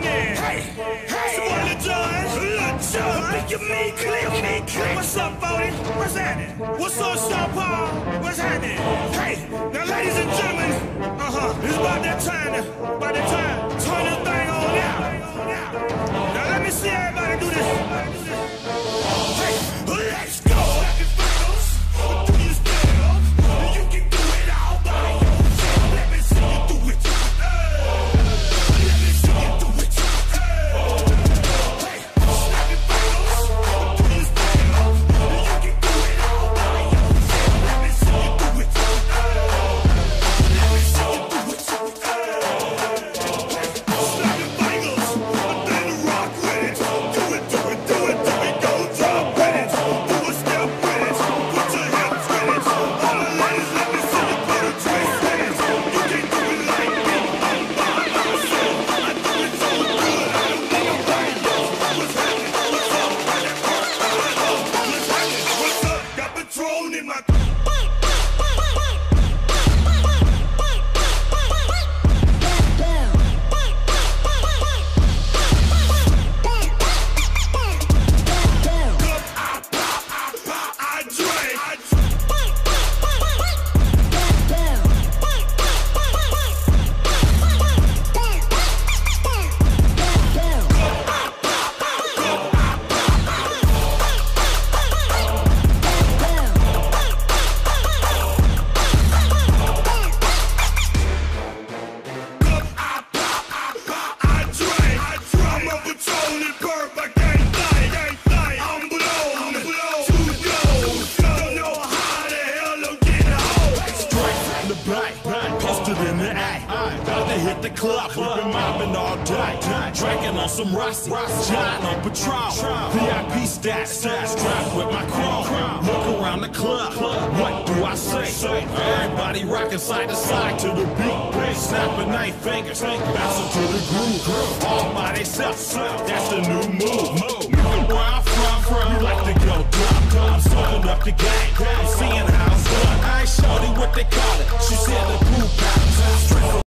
happening? Hey, hey, Spoiler John, look, John, look at me, clear me, clear. What's up, Bodie? What's happening? What's up, Sean Paul? What's happening? My. The club, we been mobbing all day. Drinking on some Rossi, John on Patron. VIP stats, strapped with my chrome. Look around the club, what do I say? Everybody rocking side to side to the beat. Snapping eight fingers, bouncing to the groove. All by themselves, that's the new move. Moving where I'm from, you like to go dumb. I'm soaking up the game, I'm seeing how it's done. I ain't shorty what they call it. She said the. Straight from